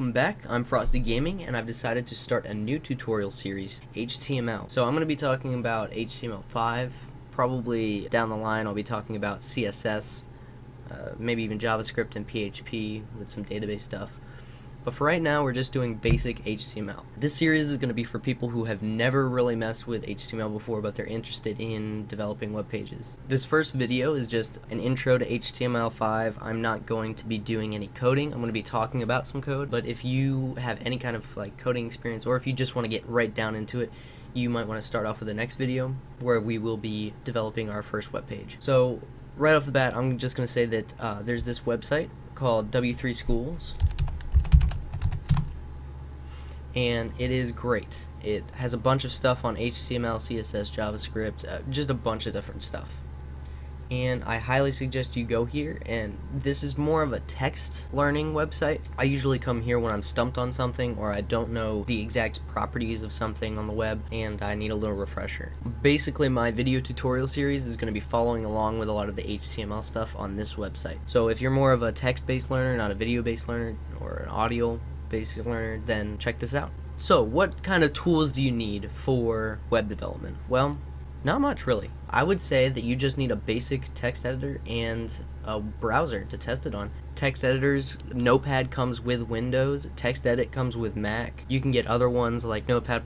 welcome back. I'm Frosty Gaming and I've decided to start a new tutorial series, HTML. So I'm going to be talking about HTML5, probably down the line I'll be talking about CSS, uh, maybe even JavaScript and PHP with some database stuff. But for right now, we're just doing basic HTML. This series is going to be for people who have never really messed with HTML before, but they're interested in developing web pages. This first video is just an intro to HTML5. I'm not going to be doing any coding. I'm going to be talking about some code, but if you have any kind of like coding experience, or if you just want to get right down into it, you might want to start off with the next video where we will be developing our first web page. So right off the bat, I'm just going to say that uh, there's this website called W3 Schools and it is great. It has a bunch of stuff on HTML, CSS, JavaScript, uh, just a bunch of different stuff. And I highly suggest you go here, and this is more of a text learning website. I usually come here when I'm stumped on something or I don't know the exact properties of something on the web and I need a little refresher. Basically, my video tutorial series is going to be following along with a lot of the HTML stuff on this website. So if you're more of a text-based learner, not a video-based learner, or an audio basic learner, then check this out. So, what kind of tools do you need for web development? Well, not much really. I would say that you just need a basic text editor and a browser to test it on. Text editors, Notepad comes with Windows, TextEdit comes with Mac. You can get other ones like Notepad++,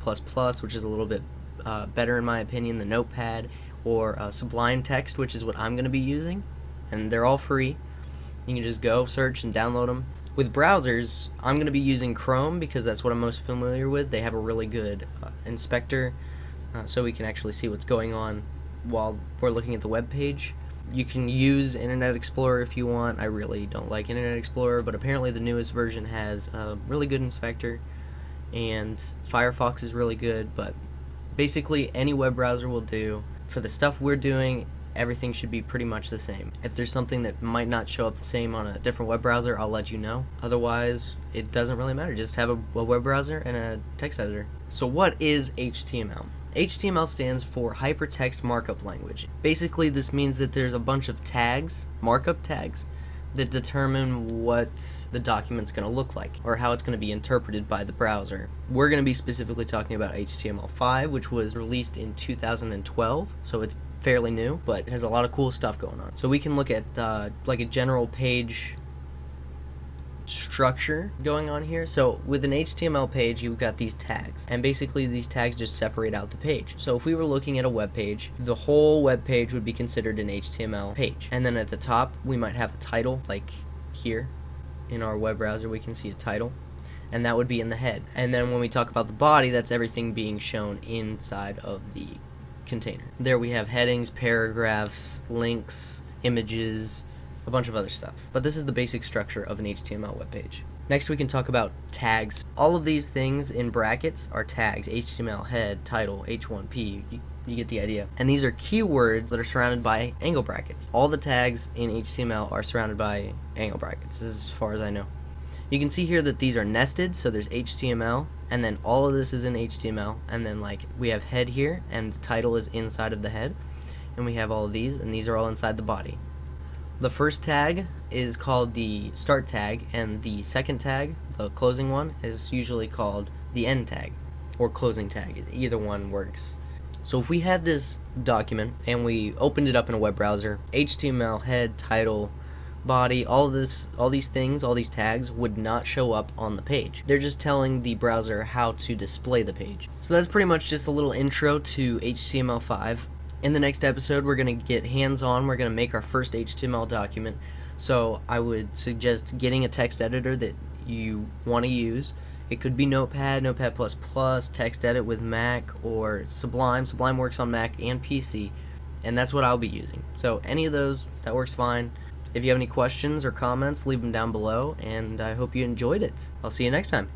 which is a little bit uh, better in my opinion than Notepad, or uh, Sublime Text, which is what I'm going to be using, and they're all free. You can just go search and download them. With browsers, I'm going to be using Chrome because that's what I'm most familiar with. They have a really good uh, inspector uh, so we can actually see what's going on while we're looking at the web page. You can use Internet Explorer if you want. I really don't like Internet Explorer, but apparently the newest version has a really good inspector and Firefox is really good, but basically any web browser will do. For the stuff we're doing, everything should be pretty much the same. If there's something that might not show up the same on a different web browser, I'll let you know. Otherwise, it doesn't really matter. Just have a, web browser and a text editor. So what is HTML? HTML stands for Hypertext Markup Language. Basically, this means that there's a bunch of tags, markup tags, that determine what the document's going to look like or how it's going to be interpreted by the browser. We're going to be specifically talking about HTML5, which was released in 2012, so it's fairly new, but has a lot of cool stuff going on. So we can look at uh, like a general page structure going on here. So with an HTML page, you've got these tags, and basically these tags just separate out the page. So if we were looking at a web page, the whole web page would be considered an HTML page. And then at the top, we might have a title, like here in our web browser, we can see a title. And that would be in the head. And then when we talk about the body, that's everything being shown inside of the container. There we have headings, paragraphs, links, images, a bunch of other stuff. But this is the basic structure of an HTML web page. Next we can talk about tags. All of these things in brackets are tags, HTML, head, title, H1P, you, you get the idea. And these are keywords that are surrounded by angle brackets. All the tags in HTML are surrounded by angle brackets, as far as I know. You can see here that these are nested, so there's HTML, and then all of this is in HTML, and then like we have head here, and the title is inside of the head, and we have all of these, and these are all inside the body. The first tag is called the start tag, and the second tag, the closing one, is usually called the end tag, or closing tag. Either one works. So if we had this document, and we opened it up in a web browser, HTML, head, title, body, all this, all these things, all these tags would not show up on the page. They're just telling the browser how to display the page. So that's pretty much just a little intro to HTML5. In the next episode, we're going to get hands-on. We're going to make our first HTML document. So I would suggest getting a text editor that you want to use. It could be Notepad, Notepad++, TextEdit with Mac, or Sublime. Sublime works on Mac and PC, and that's what I'll be using. So any of those, that works fine. If you have any questions or comments, leave them down below, and I hope you enjoyed it. I'll see you next time.